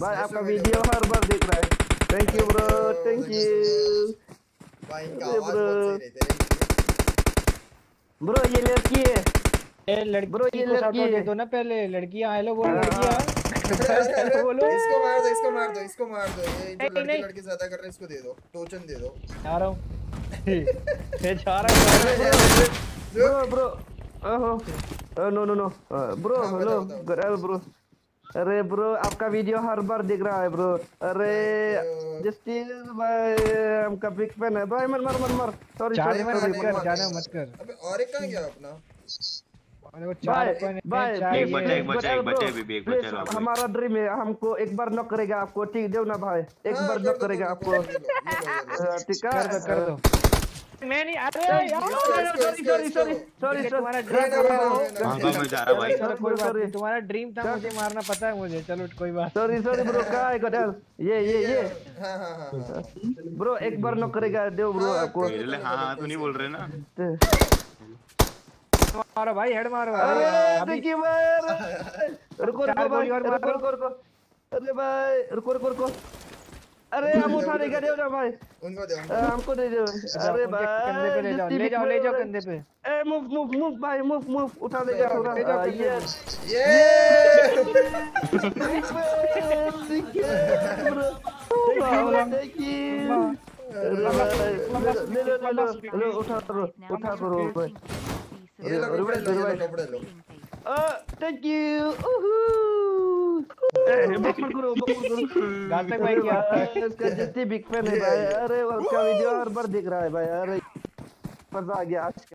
भाई आपका वीडियो हर बार देख रहा है thank you bro Oh, thank you भाई इनका आवाज़ बहुत सही रहता ब्रो ये लड़की है ए लड़की Bro, ये लड़की दे है। दो ना पहले लड़कियाँ हेलो बोलो हाँ, लड़कियाँ बोलो इसको मार दो इसको मार दो इसको मार दो ये जो लड़के लड़के ज़्यादा कर रहे हैं इसको दे दो टोचन दे दो जा रहा हूँ ये जा रहा हूँ ब्रो ब्रो ओहो नो नो नो ब्रो हाँ, हेलो। ब्रो अरे ब्रो आपका वीडियो हर बार दिख रहा है ब्रो अरे जस्टिस भाई आपका बिग फ़ैन है भाई मर मर मर मर सॉरी सॉरी मत कर जाना मत कर अबे और एक कहाँ गया अपना अरे वो चार भाई चार एक बचा, एक बचा, एक बचा, अभी एक बचा रहा हमारा ड्रीम है हमको एक बार नॉक करेगा आपको ठीक दो ना भाई एक हाँ, बार कर नॉक करेगा आपको दो, ये लो, ये लो, ये लो। अ, ठीक है कर दो कर दो मैं अरे सॉरी सॉरी सॉरी सॉरी तुम्हारा सॉरी dream ना, था। ना, ना, हाँ तो मैं जा रहा भाई. नहीं तुम्हारा ड्रीम था मुझे मारना पता है मुझे। चलो कोई बात सॉरी सॉरी ब्रो क्या है गडल ये ये ये। हाँ हाँ हाँ हाँ। ब्रो एक बार नॉक करेगा दो ब्रो हाँ, आपको। हाँ हाँ तो नहीं बोल रहे ना। मारो भाई हेड मारो। अरे देखिए मार रुको रुको रुको रुको। अरे भाई रुको रुको रुको। अरे हम उठा देगा दो ना भाई उनको दे अ, हमको दे दो अरे उनके कंधे पे ले जाओ ले जाओ ले जाओ कंधे पे ए मूव मूव मूव भाई मूव मूव उठा थोड़ा ले जाओ अ, कंधे ये। ये ले लो ले लो उठा करो उठा करो भाई ये लो कपड़े लो कपड़े लो थैंक यू भाई क्या इसका जितनी बिग फ़ैन है भाई अरे उसका वीडियो हर बार दिख रहा है भाई अरे मज़ा आ गया आज